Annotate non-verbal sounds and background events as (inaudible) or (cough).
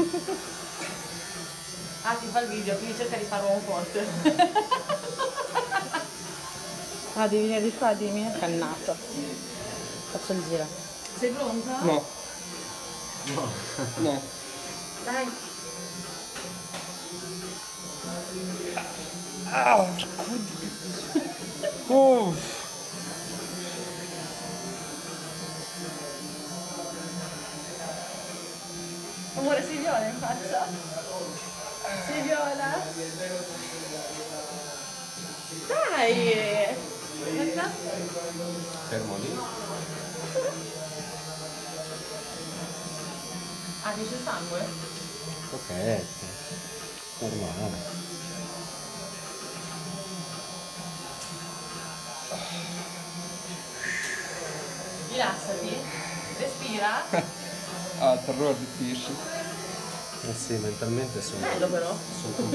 (laughs) Ah, ti fa il video, quindi cerca di fare uomo forte. Ah, devi venire di qua, devi venire cannato. Faccio il giro. Sei pronta? No. No. Dai. Oh. Amore, sei viola in faccia? Sei viola? Dai! Guarda. Fermo lì. Ah, dice sangue? Ok. Normale. Rilassati. Respira. (laughs) Ah, terrore difficile. Eh sì, mentalmente sono... Bello però. sono